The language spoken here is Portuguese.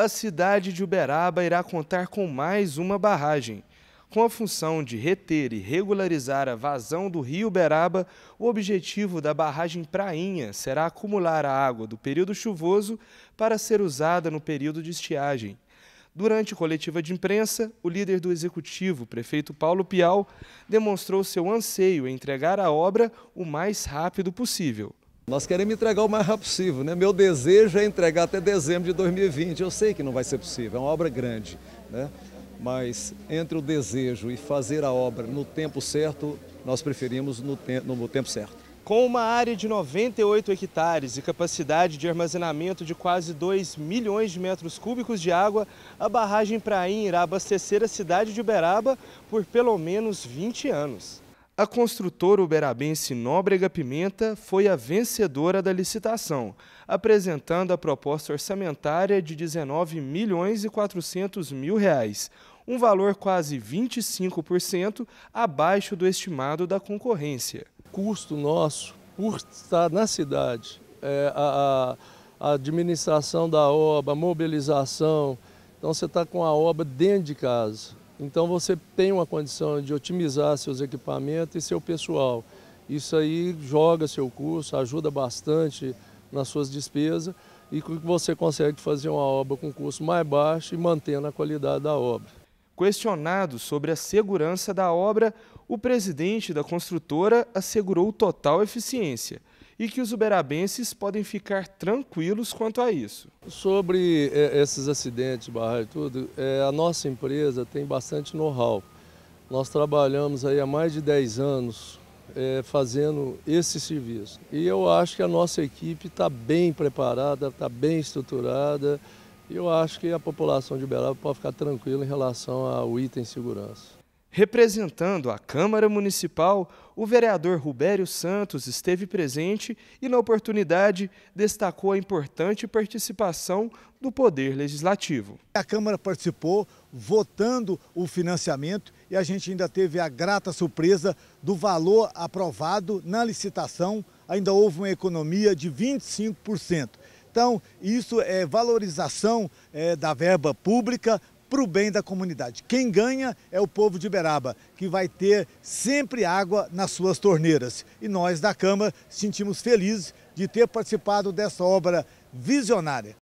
a cidade de Uberaba irá contar com mais uma barragem. Com a função de reter e regularizar a vazão do rio Uberaba, o objetivo da barragem Prainha será acumular a água do período chuvoso para ser usada no período de estiagem. Durante coletiva de imprensa, o líder do executivo, prefeito Paulo Pial, demonstrou seu anseio em entregar a obra o mais rápido possível. Nós queremos entregar o mais rápido possível, né? Meu desejo é entregar até dezembro de 2020. Eu sei que não vai ser possível, é uma obra grande, né? Mas entre o desejo e fazer a obra no tempo certo, nós preferimos no, te no tempo certo. Com uma área de 98 hectares e capacidade de armazenamento de quase 2 milhões de metros cúbicos de água, a barragem Prainha irá abastecer a cidade de Uberaba por pelo menos 20 anos. A construtora uberabense Nóbrega Pimenta foi a vencedora da licitação, apresentando a proposta orçamentária de 19 milhões e 400 mil reais, um valor quase 25% abaixo do estimado da concorrência. Custo nosso, por estar na cidade, é, a, a administração da obra, a mobilização, então você está com a obra dentro de casa. Então você tem uma condição de otimizar seus equipamentos e seu pessoal. Isso aí joga seu custo, ajuda bastante nas suas despesas e você consegue fazer uma obra com custo mais baixo e mantendo a qualidade da obra. Questionado sobre a segurança da obra, o presidente da construtora assegurou total eficiência e que os uberabenses podem ficar tranquilos quanto a isso. Sobre é, esses acidentes, barra e tudo, é, a nossa empresa tem bastante know-how. Nós trabalhamos aí há mais de 10 anos é, fazendo esse serviço. E eu acho que a nossa equipe está bem preparada, está bem estruturada. E eu acho que a população de Uberaba pode ficar tranquila em relação ao item segurança. Representando a Câmara Municipal, o vereador Rubério Santos esteve presente e, na oportunidade, destacou a importante participação do Poder Legislativo. A Câmara participou votando o financiamento e a gente ainda teve a grata surpresa do valor aprovado na licitação, ainda houve uma economia de 25%. Então, isso é valorização é, da verba pública para o bem da comunidade. Quem ganha é o povo de Beraba, que vai ter sempre água nas suas torneiras. E nós da Câmara sentimos felizes de ter participado dessa obra visionária.